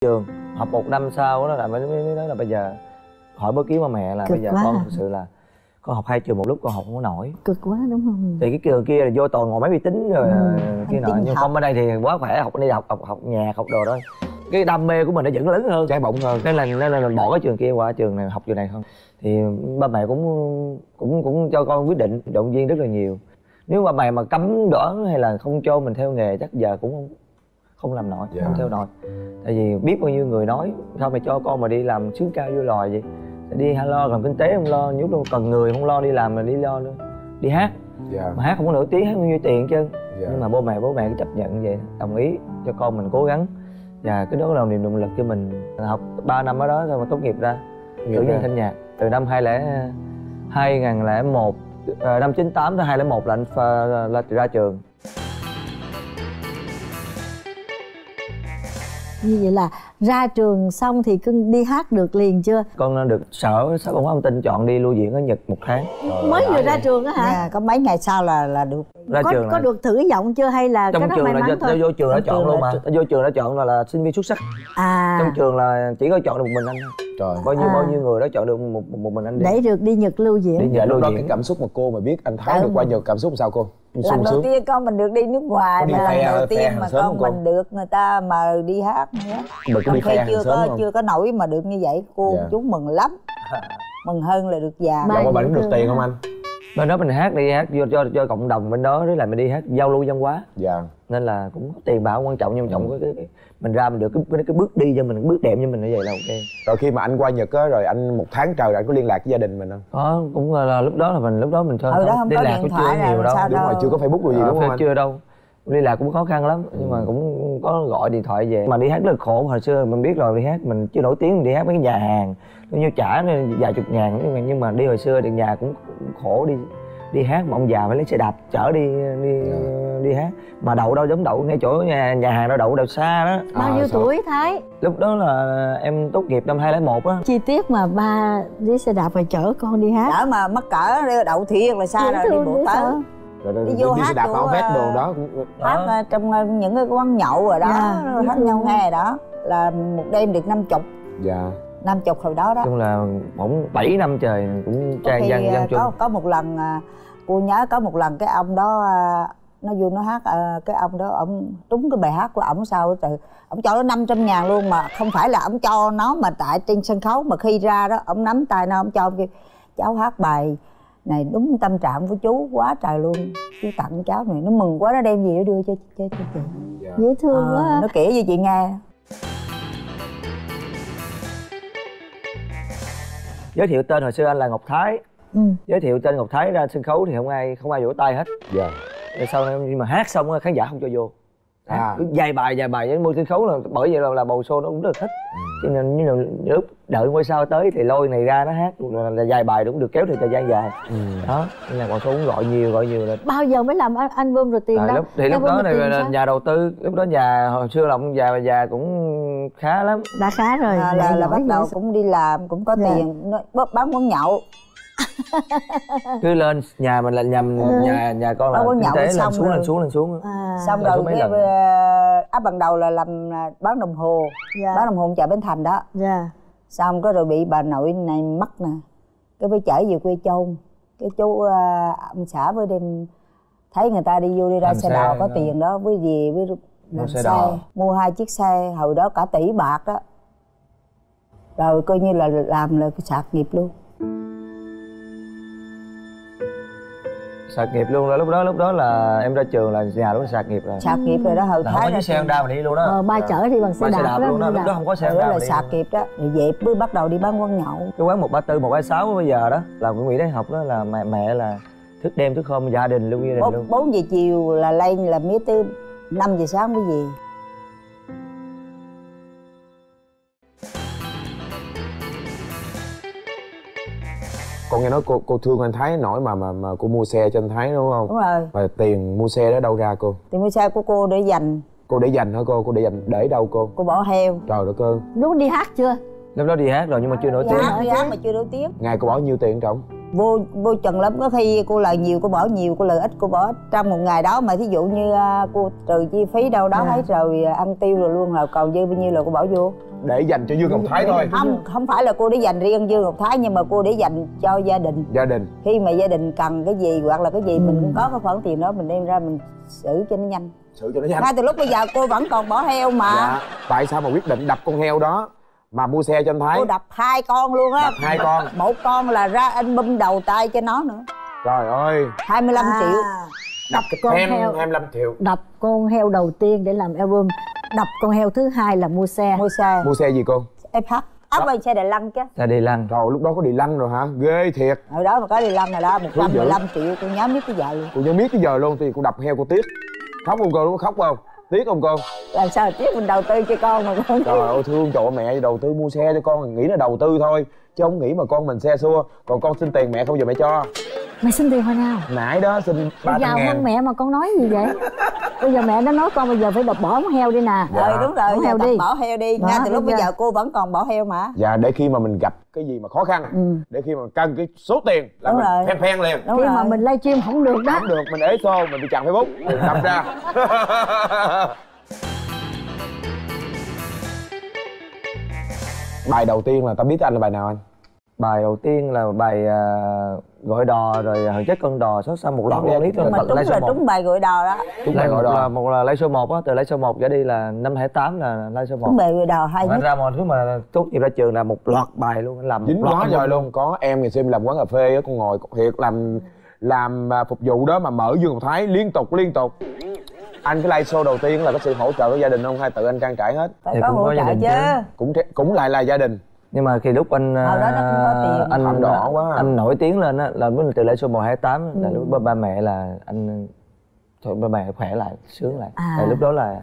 trường. Học một năm sau đó là mới mới nói là bây giờ hỏi bố ký ba mẹ là Cực bây giờ quá con à. thực sự là con học hai trường một lúc con học không có nổi. Cực quá đúng không? Thì cái trường kia là vô toàn ngồi máy vi tính rồi Ừ, kia anh nọ nhưng học. không ở đây thì quá khỏe học đi học học học nhạc học đồ đó. Cái đam mê của mình nó vẫn lớn hơn trái bỏng hơn. Nên là nên là bỏ cái trường kia qua trường này học trường này không. Thì ba mẹ cũng cũng cũng cho con quyết định động viên rất là nhiều. Nếu ba mẹ mà cấm đoán hay là không cho mình theo nghề chắc giờ cũng không không làm nổi Dạ. không theo nổi tại vì biết bao nhiêu người nói sao mày cho con mà đi làm sướng cao vô loài vậy? Đi hay lo làm kinh tế không lo nhút đâu cần người không lo đi làm mà đi lo nữa. Đi hát. Dạ. Mà hát không có nổi tiếng hát bao nhiêu tiền chứ? Dạ. Nhưng mà bố mẹ bố mẹ cứ chấp nhận vậy đồng ý cho con mình cố gắng. Và cái đó là niềm động lực cho mình. Học 3 năm ở đó rồi mà tốt nghiệp ra nhân ra. thanh nhạc. Từ năm 20 2001 ờ, năm 98 tới 2001 là anh là ra trường như vậy là ra trường xong thì cưng đi hát được liền chưa? Con được sở sở văn hóa thông tin chọn đi lưu diễn ở Nhật một tháng. Mới vừa ra trường á hả? Dạ, có mấy ngày sau là là được. Ra có trường có là được thử giọng chưa hay là trong cái đó trường may là mắn vô, thôi? vô trường đã chọn luôn là mà. tr- vô trường đã chọn là, là sinh viên xuất sắc. À. Trong trường là chỉ có chọn được một mình anh trời. Bao nhiêu À. bao nhiêu người đó chọn được một một, một mình anh đi. Để được đi nhật lưu diễn. Đi lúc lưu đó cái diễn. cảm xúc mà cô mà biết anh thái được qua nhật cảm xúc sao cô? Lần đầu tiên con mình được đi nước ngoài lần đầu tiên mà con mình được người ta mời đi hát nữa Trong khi chưa xóm có không chưa có nổi mà được như vậy. Cô Dạ. chú mừng lắm. Mừng hơn là được già. Mà- Dạ, qua bệnh được tiền không anh? Bên đó mình hát đi hát vô cho cho cộng đồng bên đó với lại mình đi hát giao lưu văn hóa. Dạ. Nên là cũng có tiền bạc quan trọng nhưng mà trọng cái, cái, cái mình ra mình được cái, cái, cái bước đi cho mình cái bước đẹp như mình như vậy là ok. Rồi khi mà anh qua nhật á rồi anh một tháng trời rồi anh có liên lạc với gia đình mình không? Có cũng là, là lúc đó là mình lúc đó mình cho Ừ, đó không đi có lạc cũng thoại chưa là nhiều đâu. đúng rồi chưa có facebook rồi gì Ờ, đúng không anh? chưa đâu đi lạc cũng khó khăn lắm nhưng mà cũng có gọi điện thoại về. Mà đi hát rất là khổ hồi xưa mình biết rồi đi hát mình chưa nổi tiếng mình đi hát mấy cái nhà hàng. Bao nhiêu trả nên vài chục ngàn nhưng mà, nhưng mà đi hồi xưa thì nhà cũng, cũng khổ đi đi hát mà ông già phải lấy xe đạp chở đi đi đi hát. Mà đậu đâu giống đậu ngay chỗ nhà nhà hàng đâu đậu đậu xa đó. Bao À, nhiêu sao? tuổi thái? Lúc đó là em tốt nghiệp năm 2001 á. Chi tiết mà ba đi xe đạp và chở con đi hát. Đỡ mà mắc cỡ đậu thiệt là xa rồi đi bộ tới. Rồi, rồi Đi đi, vô đi hát xe đạp của, vest à, đồ đó cũng hát ờ, trong ờ, những cái quán nhậu rồi đó Dạ, rồi hát nhau nghe rồi đó. Là một đêm được năm chục. Dạ. Năm chục hồi đó đó. Chung là bỗng 7 năm trời cũng Có trang dân dân ờ, chung có có một lần à, cô nhớ có một lần cái ông đó nó vô nó hát cái ông đó ông trúng cái bài hát của ổng sao từ ông cho nó 500 ngàn luôn mà không phải là ông cho nó mà tại trên sân khấu mà khi ra đó ông nắm tay nó ông cho ông kêu cháu hát bài này đúng tâm trạng của chú quá trời luôn. Chú tặng cháu này nó mừng quá nó đem gì nó đưa cho cho, cho chị. Dạ. Dễ thương Ờ, quá. nó kể cho chị nghe. Giới thiệu tên hồi xưa anh là Ngọc Thái. Ừ. giới thiệu tên Ngọc Thái ra sân khấu thì không ai không ai vỗ tay hết. Dạ. Rồi sau này nhưng mà hát xong khán giả không cho vô. Hát À. vài bài vài bài với môi sân khấu là bởi vậy là, là bầu show nó cũng rất là thích cho nên như là lúc đợi ngôi sao tới thì lôi này ra nó hát là, là vài bài cũng được kéo theo thời gian dài. Đó nên là bầu show cũng gọi nhiều gọi nhiều là bao giờ mới làm al- album rồi tiền à, đâu lúc thì lúc đó rồi này tiền là sao? nhà đầu tư lúc đó nhà hồi xưa là ông già già cũng khá lắm. Đã khá rồi à, là, là giỏi bắt đầu cũng đi làm cũng có Dạ. tiền bán quán nhậu cứ lên nhà mình là nhà nhà nhà con là kinh tế lên xuống lên xuống lên xuống. À, xong Là rồi cái lần? ờ, áp ban đầu là làm là bán đồng hồ. Dạ. bán đồng hồ chợ bến thành đó. Dạ. Xong cái rồi bị bà nội này mất nè. Cái phải chở về quê chôn cái chú ờ, ông xã với đêm thấy người ta đi vô đi ra xe xe, đò có đó. tiền đó với về với làm xe đò. mua hai chiếc xe hồi đó cả tỷ bạc đó. Rồi coi như là làm là cái sạc nghiệp luôn sạc nghiệp luôn đó. Lúc đó lúc đó là em ra trường là nhà đó sạc nghiệp rồi. Sạc nghiệp rồi đó hồi là không thái chiếc xe Honda mà đi luôn đó. Ờ, ba chở thì bằng xe đạp, đạp luôn đó. lúc đó không có xe rồi đó Honda là sạc nghiệp đó. Rồi dẹp mới bắt đầu đi bán quán nhậu. Cái quán một ba tư một ba sáu bây giờ đó là của Mỹ Đại học đó là mẹ mẹ là thức đêm thức hôm gia đình luôn gia đình luôn. bốn giờ chiều là lên là mía tới 5 giờ sáng mới về con nghe nói cô cô thương anh thái nổi mà mà mà cô mua xe cho anh thái đúng không? Đúng rồi. Và tiền mua xe đó đâu ra cô? Thì mua xe của cô để dành. Cô để dành hả cô? Cô để dành để đâu cô? Cô bỏ heo. Trời đất ơi. Lúc đi hát chưa? Lúc đó đi hát rồi nhưng mà chưa nổi đi tiếng. hát đi hát mà chưa nổi tiếng. Ngày cô bỏ nhiêu tiền trọng vô vô chừng lắm có khi cô lời nhiều cô bỏ nhiều cô lời ít cô bỏ ít trong một ngày đó. Mà thí dụ như à, cô trừ chi phí đâu đó Dạ. hết rồi à, ăn tiêu rồi luôn rồi còn dư bao nhiêu là cô bỏ vô. Để dành cho dương ngọc thái thôi. Không không phải là cô để dành riêng dương ngọc thái nhưng mà cô để dành cho gia đình. Gia đình. Khi mà gia đình cần cái gì hoặc là cái gì mình Ừ. cũng có cái khoản tiền đó mình đem ra mình xử cho nó nhanh. Xử cho nó nhanh. Ngay từ lúc bây giờ cô vẫn còn bỏ heo mà. Dạ. Tại sao mà quyết định đập con heo đó mà mua xe cho anh thái. Cô đập hai con luôn á. Đập hai con. Một con là ra anh bum đầu tay cho nó nữa. Trời ơi. 25 À, triệu. Đập con thêm heo. 25 triệu. Đập con heo đầu tiên để làm album. Đập con heo thứ hai là mua xe. Mua xe. Mua xe gì cô? FH ốc ơi xe đè lăn chứ. Ra đi lăn trời lúc đó có đi lăn rồi hả? Ghê thiệt. Hồi đó mà có đi lăn này đó dữ. 115 triệu tôi nhớ biết cái giờ luôn. Cô nhớ biết cái giờ luôn thì cô đập heo cô tiếc. Khóc không cô? Đúng khóc không tiếc không cô? Làm sao tiếc? Mình đầu tư cho con mà con trời ơi thương trời ơi, mẹ đầu tư mua xe cho con nghĩ là đầu tư thôi chứ không nghĩ mà con mình xe xua. Còn con xin tiền mẹ không giờ mẹ cho. Mày xin tiền hồi nào? Nãy đó xin ba trăm ngàn. mẹ mà con nói gì vậy bây giờ mẹ nó nói con bây giờ phải đập bỏ con heo đi nè. Dạ. ừ đúng rồi Bỏ giờ heo đi. bỏ heo đi. Ngay từ lúc bây giờ- giờ cô vẫn còn bỏ heo mà. Dạ để khi mà mình gặp cái gì mà khó khăn Ừ. để khi mà cần cái số tiền là Đúng mình rồi. phen phen liền. Đúng khi rồi. mà mình livestream không được đó. Không được mình ế xô mình bị chặn facebook mình đập ra. Bài đầu tiên là tao biết anh là bài nào anh bài đầu tiên là bài à, gọi đò rồi hận chết con đò xót xa một loạt Đúng lý rồi. mà trúng là trúng bài gọi đò đó. Trúng bài gọi một đò. là một là live show một á từ live show một trở đi là năm 28 là live show một. Trúng bài gọi đò hay Mà nhất. ra mọi thứ mà tốt nghiệp ra trường là một loạt bài luôn làm một dính loạt quá trời luôn. Có em ngày xưa em làm quán cà phê á con ngồi thiệt làm làm à, phục vụ đó mà mở dương thái liên tục liên tục. Anh cái live show đầu tiên là có sự hỗ trợ của gia đình không? Hay tự anh trang trải hết? Phải Thì có cũng hỗ có gia trợ đình chứ. cũng cũng lại là gia đình nhưng mà khi lúc anh đó anh đỏ quá à. anh nổi tiếng lên á là lúc từ live show 128 Ừ. là lúc ba, ba mẹ là anh thôi ba mẹ khỏe lại sướng lại À. Tại lúc đó là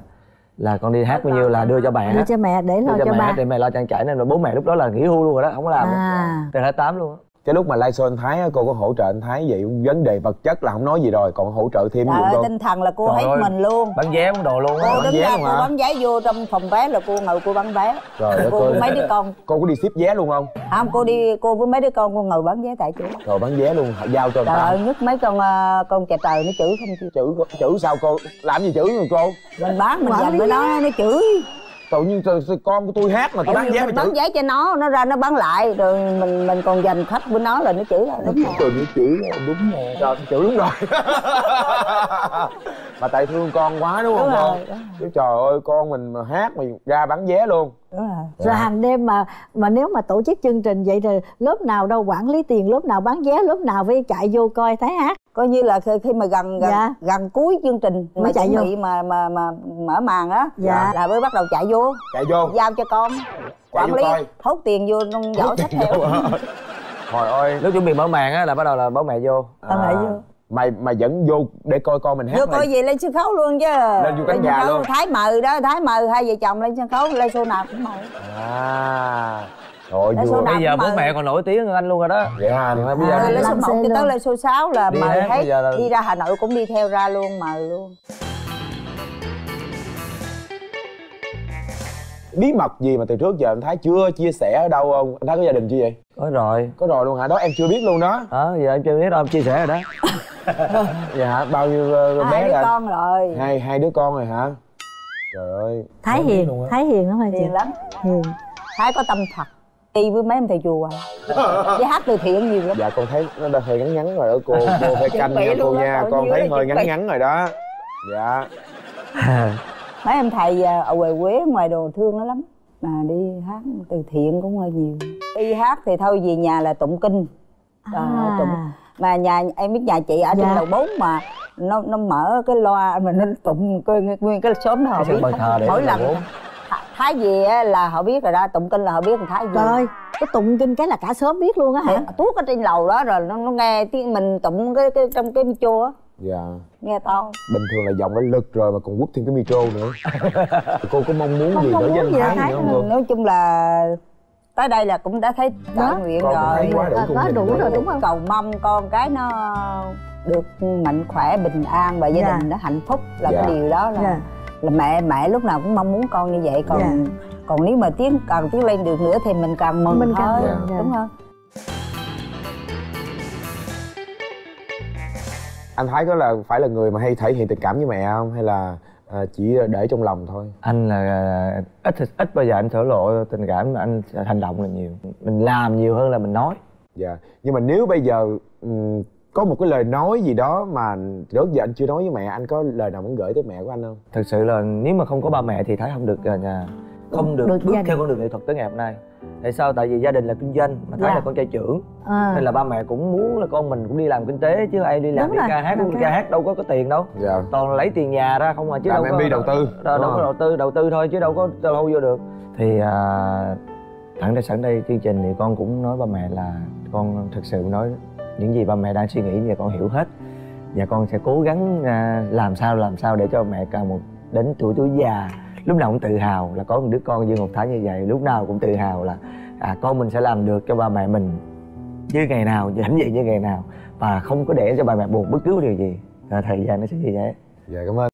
là con đi hát bao nhiêu là đưa cho mẹ đưa cho mẹ để lo cho, cho mẹ ba để mẹ lo trang trải nên là bố mẹ lúc đó là nghỉ hưu luôn rồi đó không có làm À. từ 28 luôn á cái lúc mà live show anh thái á, cô có hỗ trợ anh thái vậy vấn đề vật chất là không nói gì rồi còn hỗ trợ thêm gì cô. tinh thần là cô Trời hết ơi. mình luôn. bán vé bán đồ luôn á. Cô bán đứng vé ra luôn cô hả? bán vé vô trong phòng vé là cô ngồi cô bán vé. Trời cô ơi. với mấy đứa con. Cô có đi ship vé luôn không? Không cô đi cô với mấy đứa con cô ngồi bán vé tại chỗ. Rồi bán vé luôn giao cho người trời ta. ơi nhất mấy con ờ, con chè trời nó chửi không chữ chữ sao cô? Làm gì chữ người cô? Mình bán mình dành với nó nó chửi tự nhiên con của tôi hát mà tôi bán vé bán vé cho nó nó ra nó bán lại rồi mình mình còn dành khách với nó là nó chửi là đúng rồi từ những chữ đúng rồi. Trời chữ đúng rồi mà tại thương con quá đúng không Đúng rồi, đúng rồi. trời ơi con mình mà hát mà ra bán vé luôn. Đúng rồi. Rồi hàng đêm mà mà nếu mà tổ chức chương trình vậy thì lớp nào đâu quản lý tiền lớp nào bán vé lớp nào phải chạy vô coi thấy hát. Coi như là khi, khi mà gần gần Dạ. gần cuối chương trình Mới mà chạy chuẩn vô. bị mà mà mà mở màn á Dạ. là mới bắt đầu chạy vô. Chạy vô. Giao cho con. Quản lý thốt tiền vô trong giỏ sách theo. trời ơi. Lúc chuẩn bị mở màn á là bắt đầu là bố mẹ vô. Ba mẹ vô. Mày mày dẫn vô để coi con mình hát vô coi gì lên sân khấu luôn chứ. Lên vô giả khấu, luôn. thái mờ đó thái mờ hai vợ chồng lên sân khấu lên show nào cũng mời. À rồi nào- bây giờ bố mẹ còn nổi tiếng hơn anh luôn rồi đó. Vậy hả? Mà bây giờ À, lên số làm 1 xe cho tới lên số 6 là Đi mời hết, hết. bây giờ là- đi ra Hà Nội cũng đi theo ra luôn mời luôn. Bí mật gì mà từ trước giờ anh thái chưa chia sẻ ở đâu không? Anh thái có gia đình chưa vậy? Có rồi. Có rồi luôn hả? Đó em chưa biết luôn đó. Đó giờ em chưa biết đâu em chia sẻ rồi đó dạ bao nhiêu ờ, hai bé đứa là con rồi. Hai hai đứa con rồi hả? Trời ơi. Thái hiền. luôn á. thái hiền lắm hả chị? Hiền lắm. Hiền. Thái có tâm thật. Đi với mấy ông thầy chùa đi hát từ thiện nhiều lắm. Dạ con thấy nó đã hơi ngắn ngắn rồi đó cô. Cô phải canh nha cô nha. Con thấy hơi ngắn ngắn rồi đó. Dạ. Mấy ông thầy à, ở ngoài quế ngoài đồ thương nó lắm. Mà đi hát từ thiện cũng hơi nhiều. Đi hát thì thôi về nhà là tụng kinh. Ơi, tụng à mà nhà em biết nhà chị ở trên Dạ. lầu 4 mà nó nó mở cái loa mà nó tụng nguyên, nguyên cái xóm đó họ Cái biết. bàn thờ để mỗi lần bốn. Th- thái về á là họ biết rồi đó tụng kinh là họ biết thái về trời ơi cái tụng kinh cái là cả sớm biết luôn á hả? Tuốt ở trên lầu đó rồi nó, nó nghe tiếng mình tụng cái, cái trong cái micro á. Dạ. Nghe to bình thường là giọng đã lực rồi mà còn quất thêm cái micro nữa. Cô có mong muốn Không gì đối với muốn anh gì thái Thái. nữa không nói chung là tới đây là cũng đã thấy đại nguyện Con thấy rồi quá đủ quá đủ rồi đúng không cầu mong con cái nó được mạnh khỏe bình an và gia Dạ. đình nó hạnh phúc là Dạ. cái điều đó là Dạ. là mẹ mẹ lúc nào cũng mong muốn con như vậy còn Dạ. còn nếu mà tiến càng tiến lên được nữa thì mình càng mừng Mình càng thôi mừng, dạ. đúng không anh thái có là phải là người mà hay thể hiện tình cảm với mẹ không hay là à, chỉ để trong lòng thôi. Anh là ít ít bao giờ anh thổ lộ tình cảm mà anh hành động là nhiều. Mình làm nhiều hơn là mình nói. Dạ. Nhưng mà nếu bây giờ ừm, có một cái lời nói gì đó mà trước giờ anh chưa nói với mẹ anh có lời nào muốn gửi tới mẹ của anh không? Thực sự là nếu mà không có ba mẹ thì thái không được à, nhà. Không được, Được bước theo con đường nghệ thuật tới ngày hôm nay tại sao? Tại vì gia đình là kinh doanh mà thái Dạ. là con trai trưởng. À, nên là ba mẹ cũng muốn là con mình cũng đi làm kinh tế chứ ai đi làm Đúng đi rồi, ca hát đi ca hát đâu có có tiền đâu. Dạ. Toàn là lấy tiền nhà ra không mà chứ Làm đâu có MV đầu tư, đâu, đúng đâu có đầu tư đầu tư thôi chứ đâu có đâu vô được. Thì à, thẳng ra sẵn đây chương trình thì con cũng nói ba mẹ là con thực sự nói những gì ba mẹ đang suy nghĩ và con hiểu hết. Và con sẽ cố gắng à, làm sao làm sao để cho mẹ càng một đến tuổi tuổi già lúc nào cũng tự hào là có một đứa con dương ngọc thái như vậy. Lúc nào cũng tự hào là à, con mình sẽ làm được cho ba mẹ mình như ngày nào vẫn vậy như ngày nào. Và không có để cho ba mẹ buồn bất cứ điều gì. Và thời gian nó sẽ như vậy. Dạ cảm ơn.